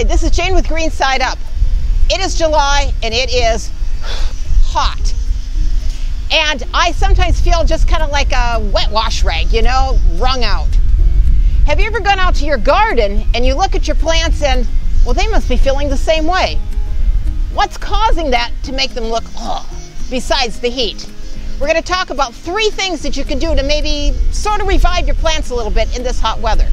Hi, this is Jane with Green Side Up. It is July and it is hot. And I sometimes feel just kind of like a wet wash rag, you know, wrung out. Have you ever gone out to your garden and you look at your plants and, well, they must be feeling the same way? What's causing that to make them look, oh, besides the heat? We're going to talk about three things that you can do to maybe sort of revive your plants a little bit in this hot weather.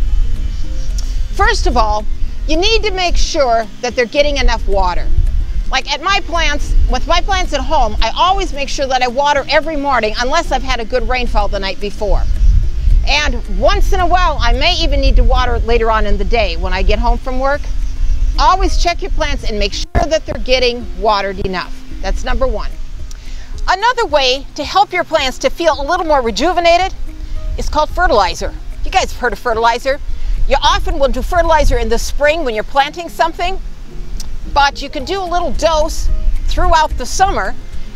First of all, you need to make sure that they're getting enough water. Like at my plants, with my plants at home, I always make sure that I water every morning unless I've had a good rainfall the night before. And once in a while, I may even need to water later on in the day when I get home from work. Always check your plants and make sure that they're getting watered enough. That's number one. Another way to help your plants to feel a little more rejuvenated is called fertilizer. You guys have heard of fertilizer. You often will do fertilizer in the spring when you're planting something but you can do a little dose throughout the summer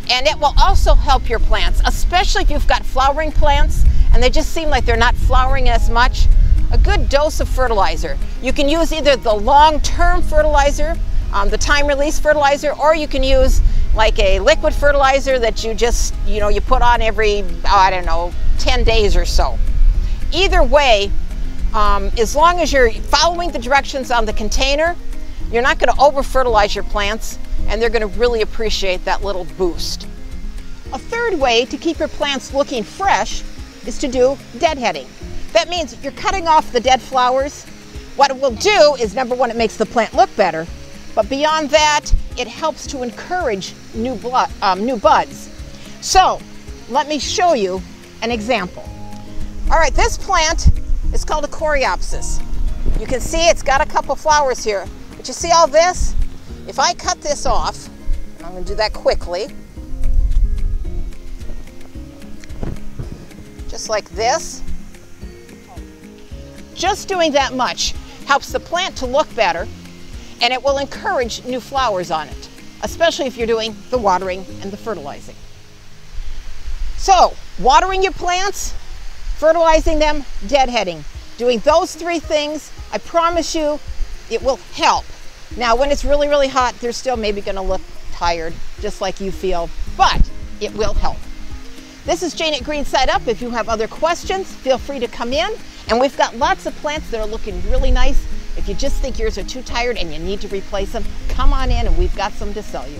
and it will also help your plants, especially if you've got flowering plants and they just seem like they're not flowering as much. A good dose of fertilizer. You can use either the long-term fertilizer, um, the time-release fertilizer, or you can use like a liquid fertilizer that you just, you know, you put on every, I don't know, 10 days or so. Either way, um, as long as you're following the directions on the container, you're not going to over fertilize your plants and they're going to really appreciate that little boost. A third way to keep your plants looking fresh is to do deadheading. That means you're cutting off the dead flowers. What it will do is number one, it makes the plant look better, but beyond that, it helps to encourage new, blood, um, new buds. So let me show you an example. All right, this plant is called a coreopsis. You can see it's got a couple flowers here. But you see all this? If I cut this off, I'm going to do that quickly, just like this. Just doing that much helps the plant to look better and it will encourage new flowers on it, especially if you're doing the watering and the fertilizing. So, watering your plants, fertilizing them, deadheading. Doing those three things, I promise you, it will help. Now, when it's really, really hot, they're still maybe going to look tired, just like you feel, but it will help. This is Jane at Green Side Up. If you have other questions, feel free to come in. And we've got lots of plants that are looking really nice. If you just think yours are too tired and you need to replace them, come on in and we've got some to sell you.